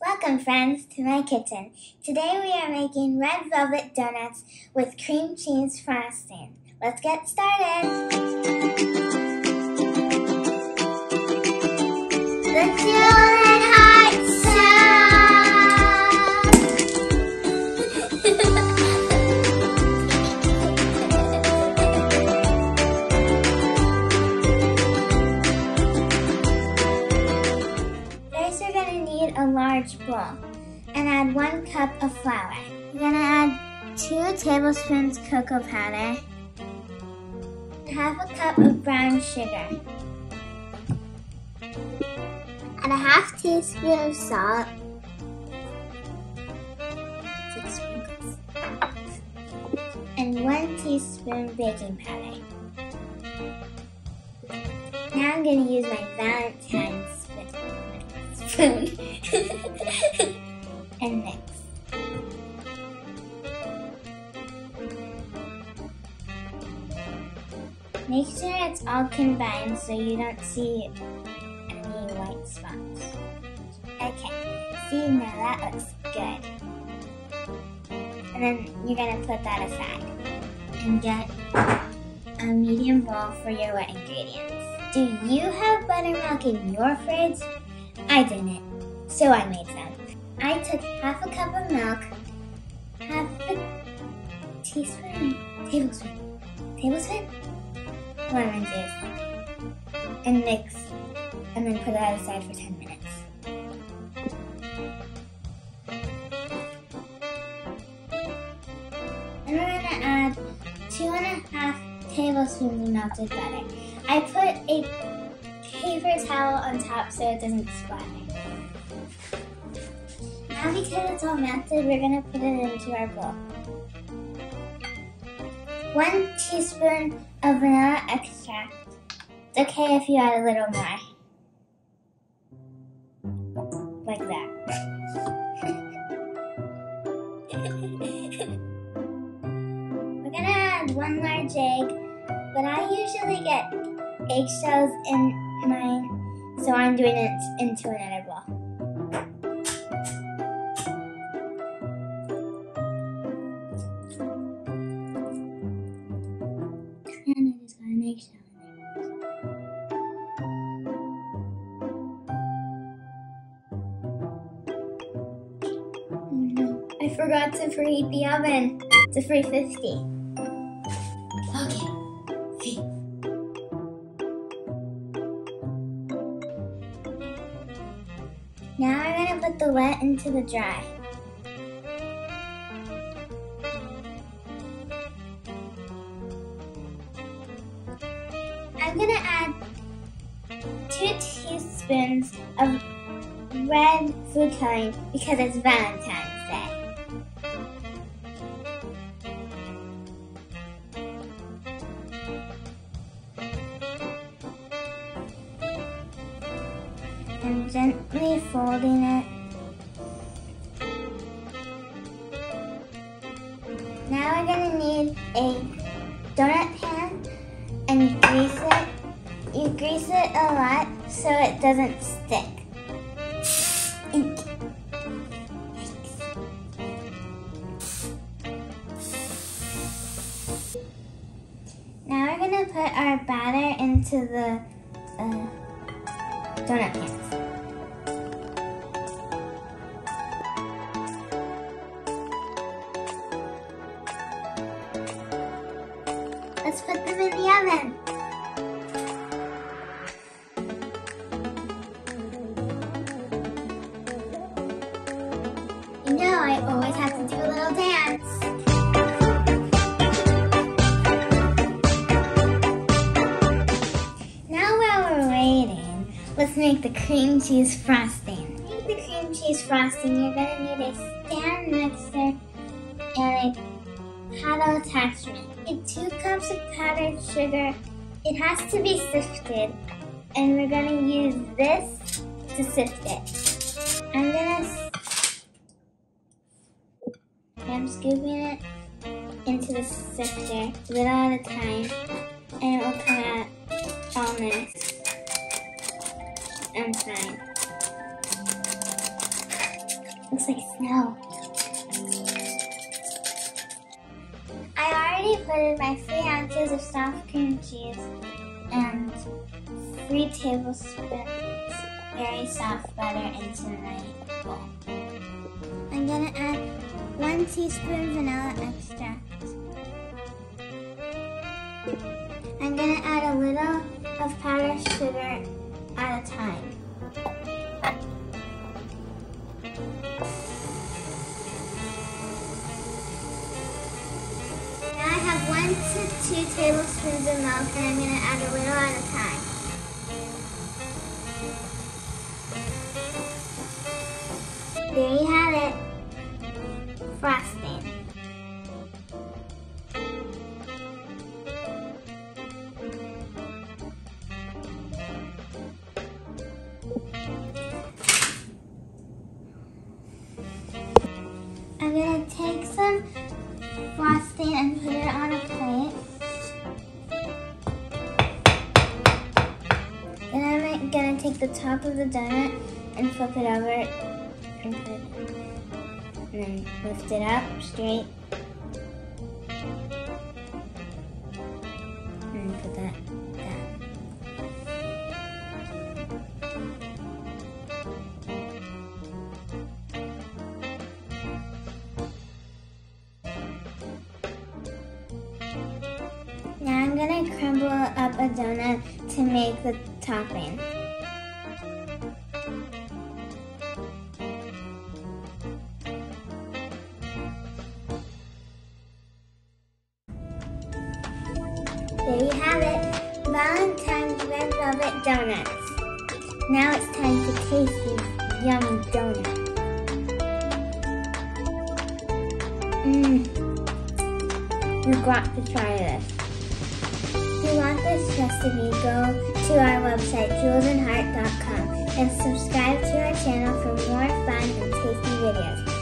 Welcome, friends, to my kitchen. Today we are making red velvet donuts with cream cheese frosting. Let's get started. The children a large bowl and add one cup of flour. We're to add two tablespoons cocoa powder, half a cup of brown sugar, and a half teaspoon of salt, six sprinkles, and one teaspoon baking powder. Now I'm to use my Valentine's spoon and mix. Make sure it's all combined so you don't see any white spots. Okay, see now that looks good. And then you're gonna put that aside and get a medium bowl for your wet ingredients. Do you have buttermilk in your fridge? I didn't, so I made some. I took half a cup of milk, half a teaspoon, tablespoon, tablespoon, lemon juice, and mix, and then put that aside for 10 minutes. And we're gonna add two and a half tablespoons of melted butter. I put a paper towel on top so it doesn't splatter. Now because it's all melted, we're gonna put it into our bowl. One teaspoon of vanilla extract. It's okay if you add a little more. Like that. we're gonna add one large egg, but I usually get eggshells in mine, so I'm doing it into another bowl. And I just an eggshell no, mm-hmm. I forgot to preheat the oven to 350. Wet into the dry. I'm gonna add two teaspoons of red food coloring because it's Valentine's Day. and gently folding it. Now we're gonna need a donut pan and grease it. You grease it a lot so it doesn't stick. Now we're gonna put our batter into the uh, donut pans. I always have to do a little dance. Now while we're waiting, let's make the cream cheese frosting. To make the cream cheese frosting, you're gonna need a stand mixer and a paddle attachment. Get two cups of powdered sugar. It has to be sifted, and we're gonna use this to sift it. I'm gonna, I'm scooping it into the sifter, little at a time, and it will come out all nice and fine. Looks like snow. I already put in my three ounces of soft cream cheese and three tablespoons very soft butter into my bowl. I'm gonna add one teaspoon vanilla extract. I'm gonna add a little of powdered sugar at a time. Now I have one to two tablespoons of milk and I'm gonna add a little at a time. There you have I'm gonna take some frosting and put it on a plate. Then I'm gonna take the top of the donut and flip it over and put and then lift it up straight. I'm gonna crumble up a donut to make the topping. There you have it, Valentine's Red Velvet Donuts. Now it's time to taste these yummy donuts. Mmm, you've got to try this. This recipe, go to our website, jewelsandheart.com, and subscribe to our channel for more fun and tasty videos.